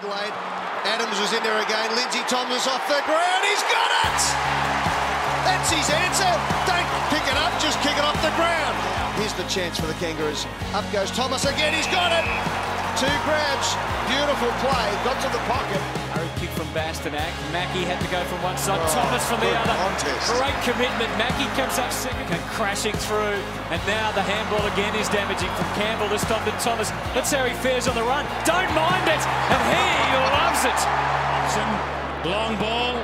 Adelaide. Adams was in there again. Lindsay Thomas off the ground. He's got it! That's his answer. Don't pick it up, just kick it off the ground. Here's the chance for the Kangaroos. Up goes Thomas again. He's got it. Two grabs. Beautiful play. Got to the pocket. Hurry kick from Bastinac. Mackey had to go from one side. Oh, Thomas from the other. contest. Great commitment. Mackey comes up second and crashing through. And now the handball again is damaging from Campbell. This time to Thomas. That's how he fares on the run. Don't mind it. And it. Some long ball.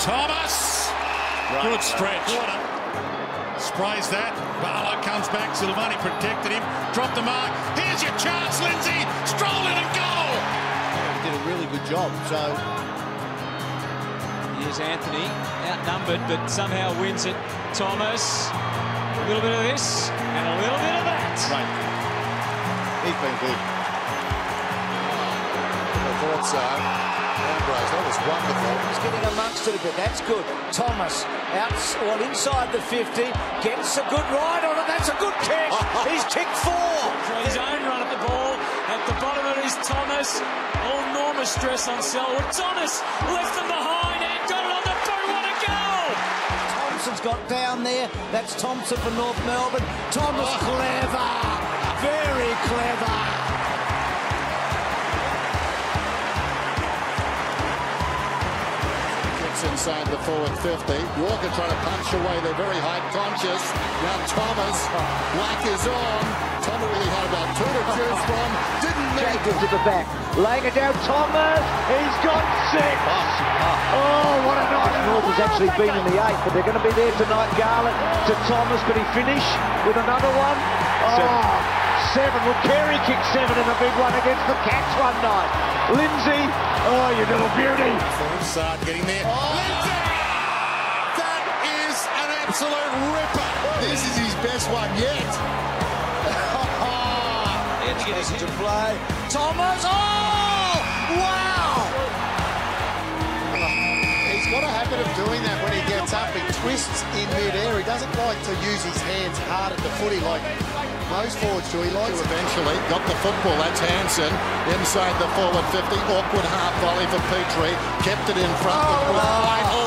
Thomas. Good stretch. Sprays that. Barlow comes back. Silvani protected him. Dropped the mark. Here's your chance, Lindsay. Stroll in and goal. Did a really good job. So Here's Anthony, outnumbered, but somehow wins it. Thomas, a little bit of this and a little bit of that. Right. He's been good. I thought. Ambrose, that was wonderful. He's getting amongst it a bit. That's good. Thomas out, well, inside the 50, gets a good ride on it. That's a good kick. He's kicked four. His own run at the ball. At the bottom of it is Thomas. All enormous stress on Selwood. Thomas left them behind and got it on the boot. What a goal! Thompson's got down there. That's Thompson for North Melbourne. Thomas inside the forward 50. Walker trying to punch away. They're very height conscious. Now Thomas. Black is on. Thomas really had about two to choose from. Didn't make Jenkins at the back. Laying it down. Thomas. He's got six. Oh, what a night. North has actually been in the eight, but they're going to be there tonight. Garland to Thomas. Could he finish with another one? Oh, seven. Well, Carey kicked seven in a big one against the Cats one night. Lindsay. Oh, you little beauty. Sard getting there. Lindsay! That is an absolute ripper. This is his best one yet. to play. Thomas. Oh, wow. He's got a habit of doing that when he gets up. He twists in mid-air. Doesn't like to use his hands hard at the footy like most forwards do. He likes. Eventually got the football. That's Hanson inside the forward 50. Awkward half volley for Petrie. Kept it in front. Oh.